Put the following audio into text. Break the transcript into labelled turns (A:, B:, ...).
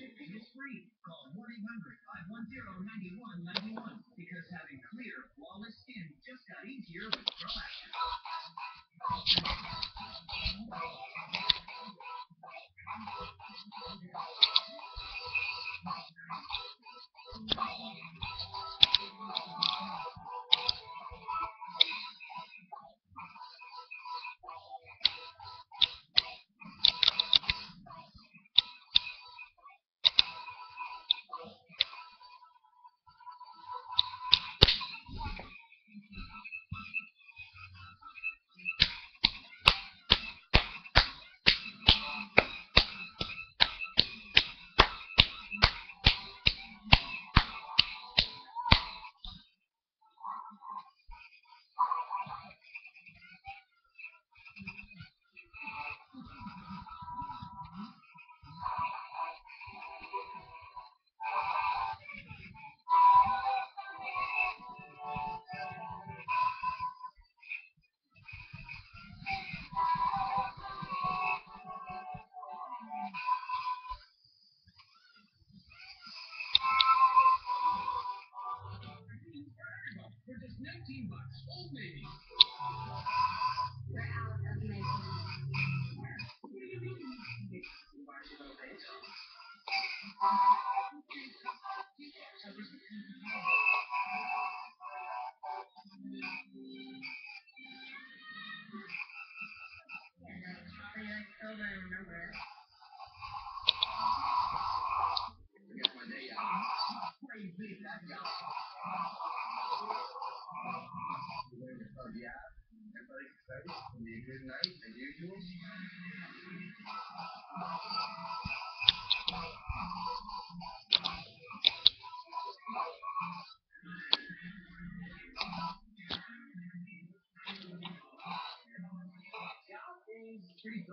A: It is free. Call
B: 1 800 remember.
A: Good night, as usual. streets.